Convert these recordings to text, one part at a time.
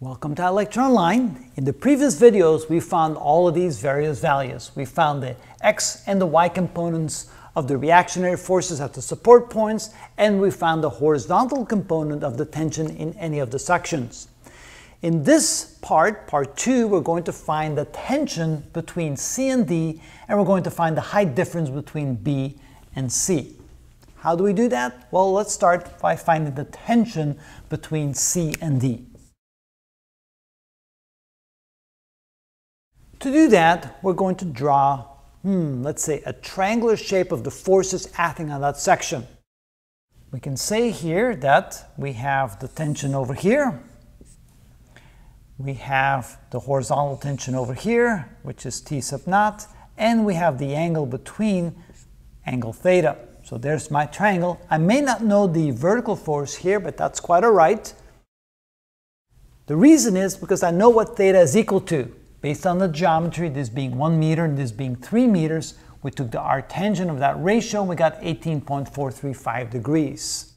Welcome to iLectureOnline. In the previous videos, we found all of these various values. We found the x and the y components of the reactionary forces at the support points, and we found the horizontal component of the tension in any of the sections. In this part, part two, we're going to find the tension between C and D, and we're going to find the height difference between B and C. How do we do that? Well, let's start by finding the tension between C and D. To do that, we're going to draw, hmm, let's say a triangular shape of the forces acting on that section. We can say here that we have the tension over here. We have the horizontal tension over here, which is T sub naught, and we have the angle between angle theta. So there's my triangle. I may not know the vertical force here, but that's quite all right. The reason is because I know what theta is equal to. Based on the geometry, this being 1 meter and this being 3 meters, we took the arctangent of that ratio and we got 18.435 degrees.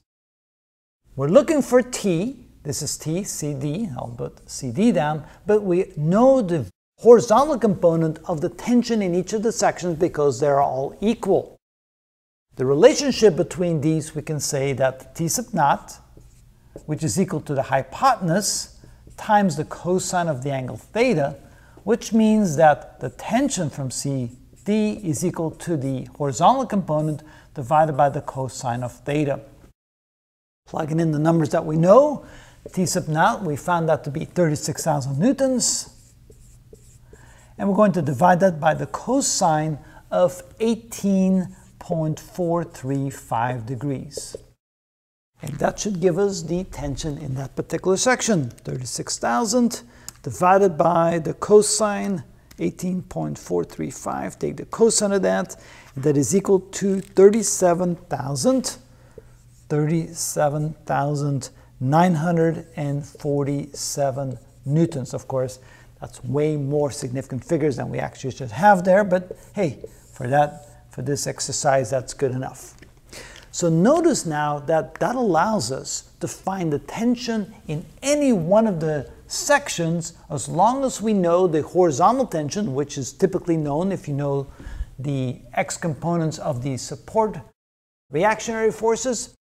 We're looking for t, this is t, cd, I'll put cd down, but we know the horizontal component of the tension in each of the sections because they're all equal. The relationship between these, we can say that t sub naught, which is equal to the hypotenuse, times the cosine of the angle theta, which means that the tension from CD is equal to the horizontal component divided by the cosine of theta. Plugging in the numbers that we know, T sub naught, we found that to be 36,000 newtons. And we're going to divide that by the cosine of 18.435 degrees. And that should give us the tension in that particular section, 36,000 divided by the cosine 18.435. Take the cosine of that. That is equal to 37,000. 37,947 newtons. Of course, that's way more significant figures than we actually should have there, but hey, for that, for this exercise, that's good enough. So notice now that that allows us to find the tension in any one of the sections as long as we know the horizontal tension, which is typically known if you know the x components of the support reactionary forces,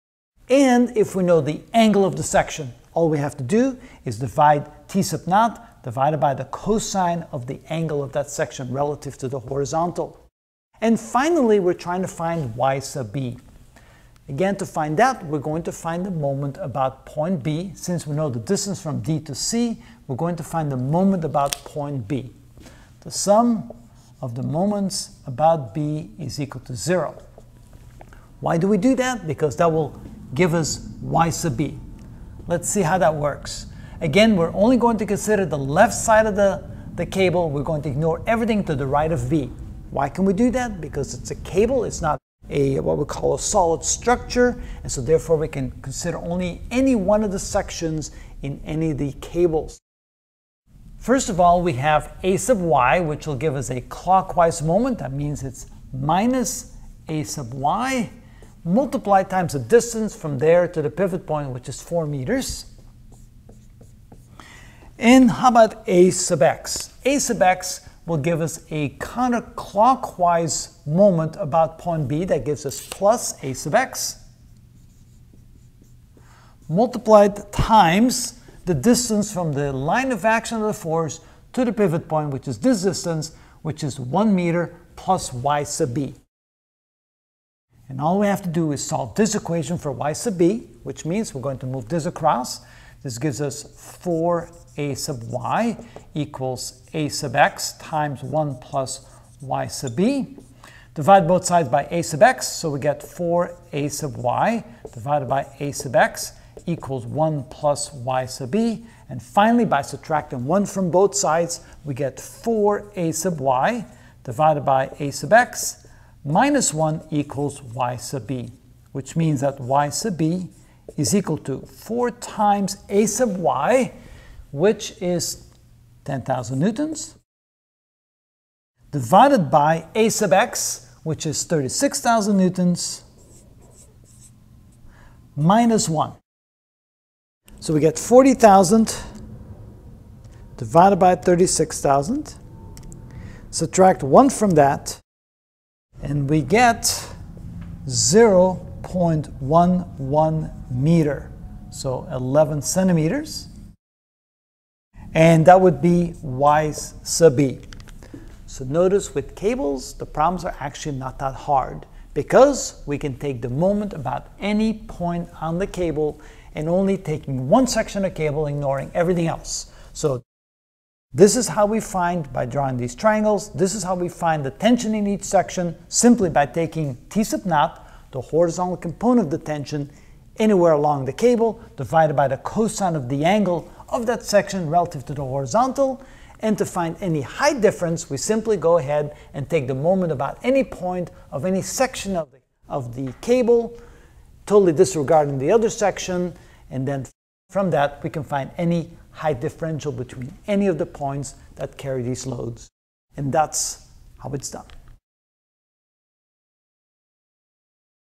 and if we know the angle of the section. All we have to do is divide t sub naught divided by the cosine of the angle of that section relative to the horizontal. And finally, we're trying to find y sub b. Again, to find that, we're going to find the moment about point B. Since we know the distance from D to C, we're going to find the moment about point B. The sum of the moments about B is equal to zero. Why do we do that? Because that will give us y sub b. Let's see how that works. Again, we're only going to consider the left side of the, the cable. We're going to ignore everything to the right of B. Why can we do that? Because it's a cable, it's not a what we call a solid structure, and so therefore we can consider only any one of the sections in any of the cables. First of all, we have a sub y, which will give us a clockwise moment. That means it's minus a sub y multiplied times the distance from there to the pivot point, which is 4 meters. And how about a sub x? a sub x will give us a counterclockwise moment about point B that gives us plus a sub x multiplied times the distance from the line of action of the force to the pivot point, which is this distance, which is 1 meter plus y sub b. And all we have to do is solve this equation for y sub b, which means we're going to move this across. This gives us 4a sub y equals a sub x times 1 plus y sub b. Divide both sides by a sub x, so we get 4a sub y divided by a sub x equals 1 plus y sub b. And finally, by subtracting 1 from both sides, we get 4a sub y divided by a sub x minus 1 equals y sub b, which means that y sub b is equal to 4 times a sub y, which is 10,000 newtons, divided by a sub x, which is 36,000 newtons, minus 1. So we get 40,000 divided by 36,000. Subtract 1 from that, and we get 0.11 meter, so 11 centimeters. And that would be y sub e. So notice with cables, the problems are actually not that hard because we can take the moment about any point on the cable and only taking one section of cable, ignoring everything else. So this is how we find, by drawing these triangles, this is how we find the tension in each section simply by taking T sub naught, the horizontal component of the tension, anywhere along the cable, divided by the cosine of the angle of that section relative to the horizontal, and to find any height difference, we simply go ahead and take the moment about any point of any section of the, of the cable, totally disregarding the other section, and then from that we can find any height differential between any of the points that carry these loads. And that's how it's done.